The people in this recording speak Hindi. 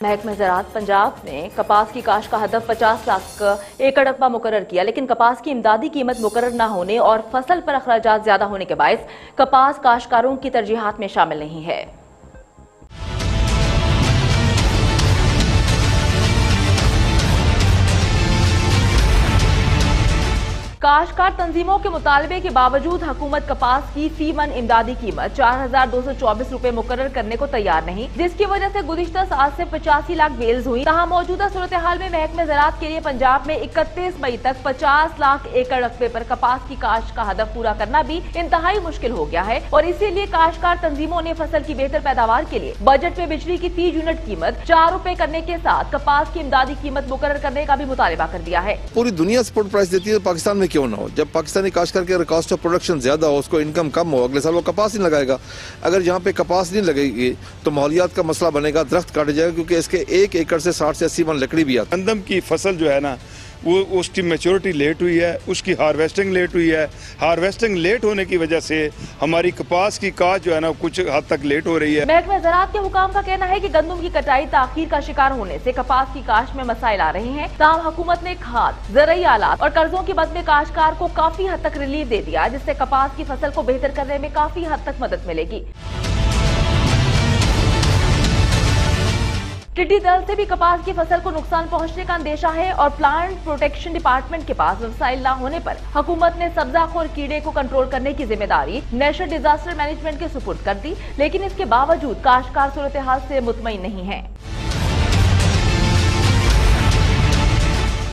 महकमे ज़रात पंजाब ने कपास की काश का हदफ 50 लाख एकड़ रकबा मुकर किया। लेकिन कपास की इमदादी कीमत मुकर न होने और फ़सल पर अखराज ज़्यादा होने के बायस कपास काश्तकारों की तरजीहत में शामिल नहीं है। काशकार तंजीमों के मुतालबे के बावजूद हुकूमत कपास की फ़ी वन इमदादी कीमत चार हज़ार दो सौ चौबीस रूपए मुकर करने को तैयार नहीं, जिसकी वजह से गुजशत साल से पचासी लाख बेल्स हुई। तहाँ मौजूदा सूरत हाल में महकमे ज़रात के लिए पंजाब में इकतीस मई तक पचास लाख एकड़ रकबे पर कपास की काश का हदफ पूरा करना भी इंतहाई मुश्किल हो गया है और इसीलिए काशकार तंजीमों ने फ़सल की बेहतर पैदावार के लिए बजट में बिजली की तीस यूनिट कीमत चार रूपए करने के साथ कपास की इमदादी कीमत मुकर करने का भी मुतालबा कर दिया है। पूरी दुनिया प्राइस देती है पाकिस्तान में क्यों ना हो? जब पाकिस्तानी काश्तकार के कॉस्ट ऑफ़ प्रोडक्शन ज़्यादा हो, उसको इनकम कम हो, अगले साल वो कपास नहीं लगाएगा। अगर यहाँ पे कपास नहीं लगेगी तो माहौलियात का मसला बनेगा, दरख्त काटे जाएगा, क्योंकि इसके एक एकड़ से साठ से अस्सी मन लकड़ी भी आती गंदम की फ़सल जो है ना वो उसकी मेच्योरिटी लेट हुई है, उसकी हार्वेस्टिंग लेट हुई है। हार्वेस्टिंग लेट होने की वजह से हमारी कपास की काश जो है ना, कुछ हद तक लेट हो रही है। महकमे ज़रात के हुकाम का कहना है कि गंदम की कटाई, ताखीर का शिकार होने से कपास की काश में मसाइल आ रहे हैं। ताहम हुकूमत ने खाद ज़रिए आलात और कर्जों के बद में काश्तकार को काफ़ी हद तक रिलीफ दे दिया, जिससे कपास की फ़सल को बेहतर करने में काफ़ी हद तक मदद मिलेगी। टिड्डी दल से भी कपास की फ़सल को नुकसान पहुँचने का अंदेशा है और प्लांट प्रोटेक्शन डिपार्टमेंट के पास वसाइल न होने पर हुकूमत ने सब्जाखोर कीड़े को कंट्रोल करने की ज़िम्मेदारी नेशनल डिजास्टर मैनेजमेंट के सुपुर्द कर दी, लेकिन इसके बावजूद काश्तकार सूरत हाल से मुतमिन नहीं है।